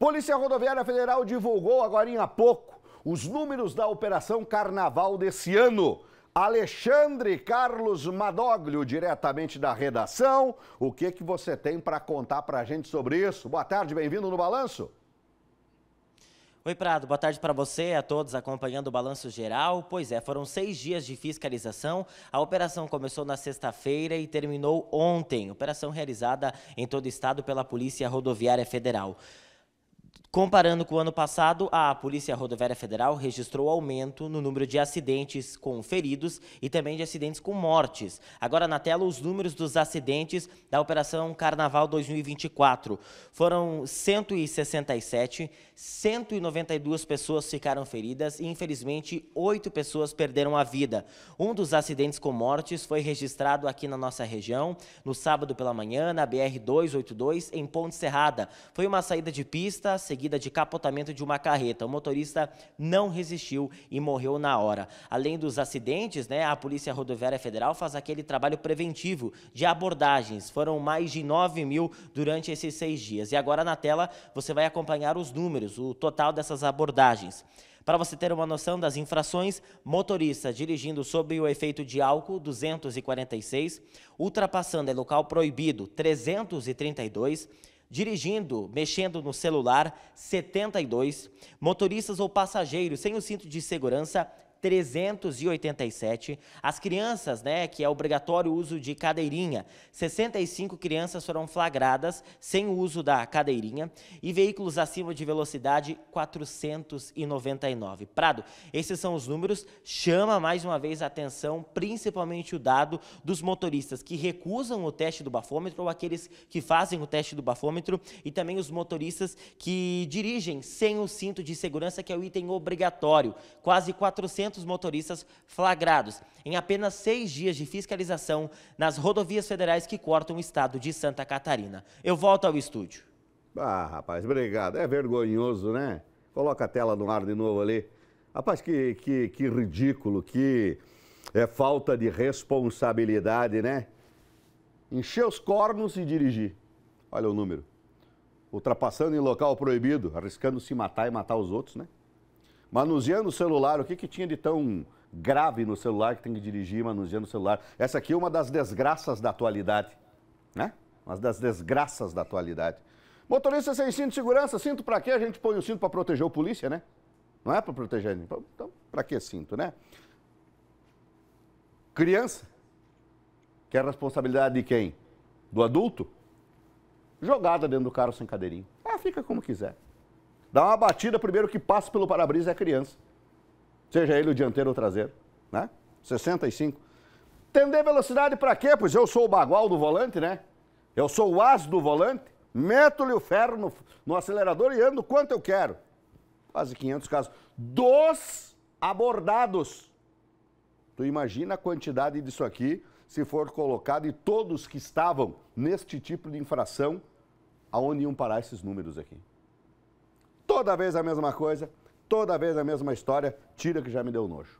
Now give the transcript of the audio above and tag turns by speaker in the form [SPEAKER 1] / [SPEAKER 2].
[SPEAKER 1] Polícia Rodoviária Federal divulgou agora há pouco os números da Operação Carnaval desse ano. Alexandre Carlos Madoglio, diretamente da redação. O que, que você tem para contar para a gente sobre isso? Boa tarde, bem-vindo no Balanço.
[SPEAKER 2] Oi, Prado. Boa tarde para você e a todos acompanhando o Balanço Geral. Pois é, foram seis dias de fiscalização. A operação começou na sexta-feira e terminou ontem. Operação realizada em todo o estado pela Polícia Rodoviária Federal. Comparando com o ano passado, a Polícia Rodoviária Federal registrou aumento no número de acidentes com feridos e também de acidentes com mortes. Agora na tela os números dos acidentes da Operação Carnaval 2024. Foram 167, 192 pessoas ficaram feridas e infelizmente oito pessoas perderam a vida. Um dos acidentes com mortes foi registrado aqui na nossa região, no sábado pela manhã, na BR 282, em Ponte Serrada. Foi uma saída de pista, seguida de capotamento de uma carreta. O motorista não resistiu e morreu na hora. Além dos acidentes, né, a Polícia Rodoviária Federal faz aquele trabalho preventivo de abordagens. Foram mais de 9 mil durante esses seis dias. E agora na tela você vai acompanhar os números, o total dessas abordagens. Para você ter uma noção das infrações, motorista dirigindo sob o efeito de álcool, 246, ultrapassando em local proibido, 332, dirigindo, mexendo no celular, 72, motoristas ou passageiros sem o cinto de segurança, 387. As crianças, né, que é obrigatório o uso de cadeirinha, 65 crianças foram flagradas sem o uso da cadeirinha e veículos acima de velocidade 499. Prado, esses são os números, chama mais uma vez a atenção, principalmente o dado dos motoristas que recusam o teste do bafômetro ou aqueles que fazem o teste do bafômetro e também os motoristas que dirigem sem o cinto de segurança, que é o item obrigatório. Quase 400 200 motoristas flagrados em apenas seis dias de fiscalização nas rodovias federais que cortam o estado de Santa Catarina. Eu volto ao estúdio.
[SPEAKER 1] Ah, rapaz, obrigado. É vergonhoso, né? Coloca a tela no ar de novo ali. Rapaz, que, que, que ridículo, que é falta de responsabilidade, né? Encher os cornos e dirigir. Olha o número. Ultrapassando em local proibido, arriscando se matar e matar os outros, né? Manuseando o celular, o que, que tinha de tão grave no celular que tem que dirigir manuseando o celular? Essa aqui é uma das desgraças da atualidade, né? Uma das desgraças da atualidade. Motorista sem cinto de segurança, cinto para quê? A gente põe o cinto para proteger o polícia, né? Não é para proteger ninguém. Então, para que cinto, né? Criança, que é responsabilidade de quem? Do adulto? Jogada dentro do carro sem cadeirinho. Ah, fica como quiser. Dá uma batida primeiro que passa pelo para-brisa é criança. Seja ele o dianteiro ou o traseiro, né? 65. Tender velocidade para quê? Pois eu sou o bagual do volante, né? Eu sou o as do volante, meto-lhe o ferro no, no acelerador e ando quanto eu quero. Quase 500 casos. Dos abordados. Tu imagina a quantidade disso aqui se for colocado e todos que estavam neste tipo de infração, aonde iam parar esses números aqui? Toda vez a mesma coisa, toda vez a mesma história, tira que já me deu nojo.